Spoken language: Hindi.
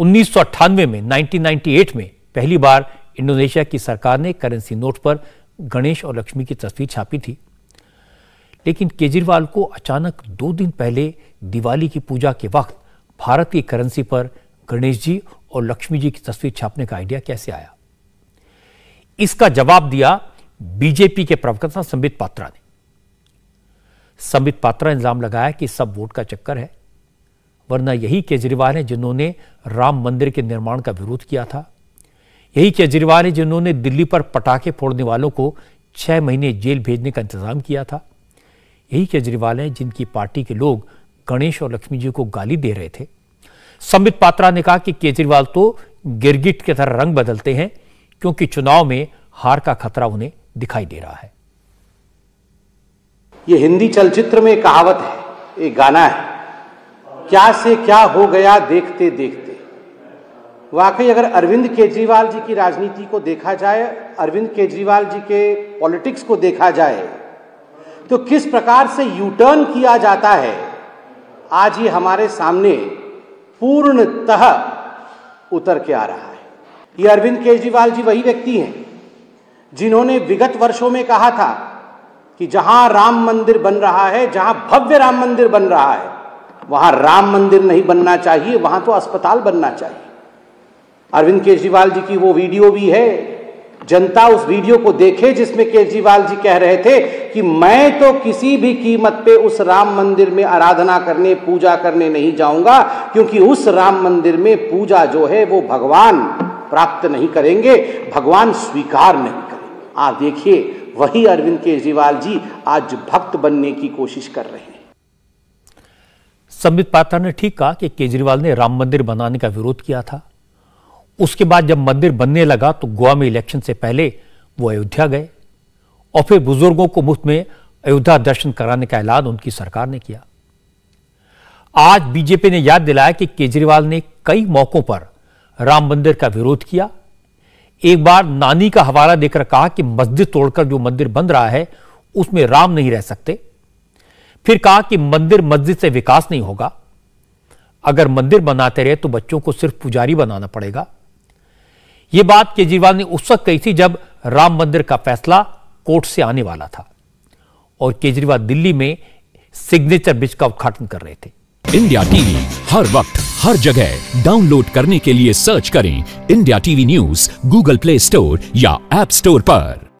उन्नीस सौ अट्ठानवे में 1998 में पहली बार इंडोनेशिया की सरकार ने करेंसी नोट पर गणेश और लक्ष्मी की तस्वीर छापी थी। लेकिन केजरीवाल को अचानक दो दिन पहले दिवाली की पूजा के वक्त भारत की करेंसी पर गणेश जी और लक्ष्मी जी की तस्वीर छापने का आइडिया कैसे आया? इसका जवाब दिया बीजेपी के प्रवक्ता संबित पात्रा ने। संबित पात्रा इल्ज़ाम लगाया कि सब वोट का चक्कर है। वरना यही केजरीवाल है जिन्होंने राम मंदिर के निर्माण का विरोध किया था। यही केजरीवाल है जिन्होंने दिल्ली पर पटाखे फोड़ने वालों को छह महीने जेल भेजने का इंतज़ाम किया था। यही केजरीवाल हैं जिनकी पार्टी के लोग गणेश और लक्ष्मी जी को गाली दे रहे थे। संबित पात्रा ने कहा कि केजरीवाल तो गिरगिट की तरह रंग बदलते हैं, क्योंकि चुनाव में हार का खतरा उन्हें दिखाई दे रहा है। ये हिंदी चलचित्र में कहावत है, एक गाना है। क्या से क्या हो गया देखते देखते। वाकई अगर अरविंद केजरीवाल जी की राजनीति को देखा जाए, अरविंद केजरीवाल जी के पॉलिटिक्स को देखा जाए तो किस प्रकार से यूटर्न किया जाता है, आज ये हमारे सामने पूर्णतः उतर के आ रहा है। ये अरविंद केजरीवाल जी वही व्यक्ति हैं, जिन्होंने विगत वर्षों में कहा था कि जहाँ राम मंदिर बन रहा है, जहाँ भव्य राम मंदिर बन रहा है वहाँ राम मंदिर नहीं बनना चाहिए, वहाँ तो अस्पताल बनना चाहिए। अरविंद केजरीवाल जी की वो वीडियो भी है, जनता उस वीडियो को देखे जिसमें केजरीवाल जी कह रहे थे कि मैं तो किसी भी कीमत पे उस राम मंदिर में आराधना करने, पूजा करने नहीं जाऊँगा, क्योंकि उस राम मंदिर में पूजा जो है वो भगवान प्राप्त नहीं करेंगे, भगवान स्वीकार नहीं करेंगे। आप देखिए, वही अरविंद केजरीवाल जी आज भक्त बनने की कोशिश कर रहे हैं। संबित पात्रा ने ठीक कहा कि केजरीवाल ने राम मंदिर बनाने का विरोध किया था। उसके बाद जब मंदिर बनने लगा तो गोवा में इलेक्शन से पहले वो अयोध्या गए और फिर बुज़ुर्गों को मुफ़्त में अयोध्या दर्शन कराने का ऐलान उनकी सरकार ने किया। आज बीजेपी ने याद दिलाया कि केजरीवाल ने कई मौकों पर राम मंदिर का विरोध किया। एक बार नानी का हवाला देकर कहा कि मस्जिद तोड़कर जो मंदिर बन रहा है, उसमें राम नहीं रह सकते। फिर कहा कि मंदिर मस्जिद से विकास नहीं होगा। अगर मंदिर बनाते रहे तो बच्चों को सिर्फ़ पुजारी बनाना पड़ेगा। यह बात केजरीवाल ने उस वक्त कही थी जब राम मंदिर का फैसला कोर्ट से आने वाला था और केजरीवाल दिल्ली में सिग्नेचर ब्रिज का उद्घाटन कर रहे थे। इंडिया टीवी, हर वक्त, हर जगह। डाउनलोड करने के लिए सर्च करें India TV news, Google play store या एप स्टोर पर।